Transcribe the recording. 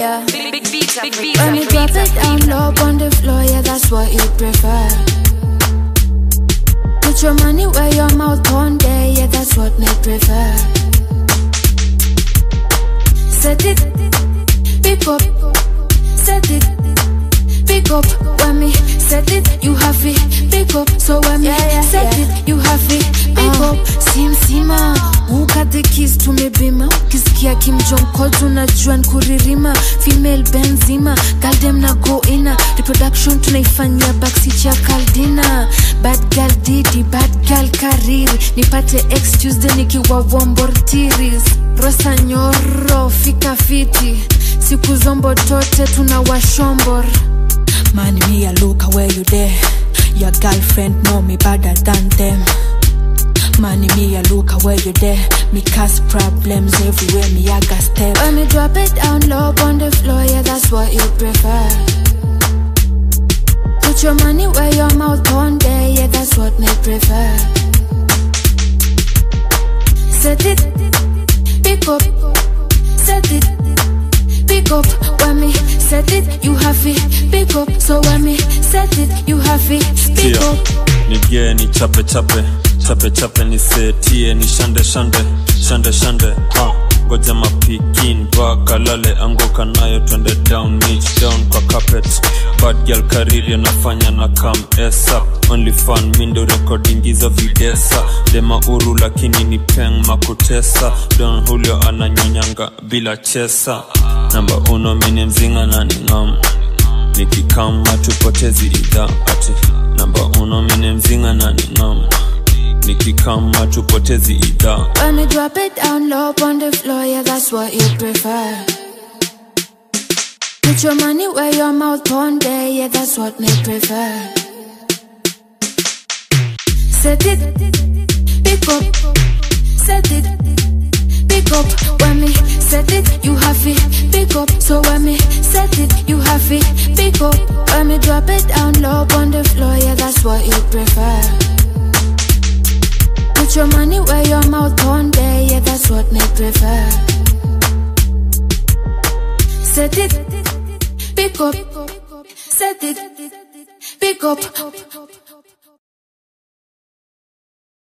yeah. Big, big beats big beats When we drop it down low on the floor, yeah, that's what you prefer. Put your money where your mouth on there, yeah, that's what me prefer. Set it, pick up, set it, pick up. When me set it, you have it, pick up. So when me set it, you have it, pick uh. up. Si msima, ukate kiss tumebima, ukisikia Kim Jong na juan kuririma female benzima, galdem na goina reproduction tunaifanyia backseat ya kaldina, bad girl didi, bad kariri, nipate ex Tuesday nikiwa wombortiris, rosa nyoro, fika fiti, siku zombo tote tuna washombor. Man, me a look away you there. Your girlfriend know me better than them. Man, me a look where you there. Me cause problems everywhere. Me I got step. When me drop it down low on the floor, yeah, that's what you prefer. Put your money where your mouth on there, yeah, that's what me prefer. Set it, pick up, set it, pick up. When me set it, you have it, pick up. So when me set it, you have it, pick Tia, up. nigie ni chape chape chape chape nisetie ni shande shande shande shande. Ha ngoja mapikin vakalale anguka nayo twende down niche down kwa carpet. Bad girl kariri anafanya na kam esa. Only fan mindo recording hizo videsa. Dema uru lakini ni peng makutesa. Don julio ananyonyanga bila chesa. Namba uno mini mzinga na ningam nikikama tupotezi idha. Ati namba uno mini mzinga na ningam nikikama tupotezi idha When me drop it down low on the floor, yeah, that's what you prefer. Put your money where your mouth on there, yeah, that's what me prefer. Set it, pick up, set it, pick up. When me set it, you have it, pick up. So when me set it, you have it, pick up. When me drop it down low on the floor, yeah, that's what you prefer. Put your money where your mouth on there, yeah, that's what me prefer. Set it, pick up, set it, pick up.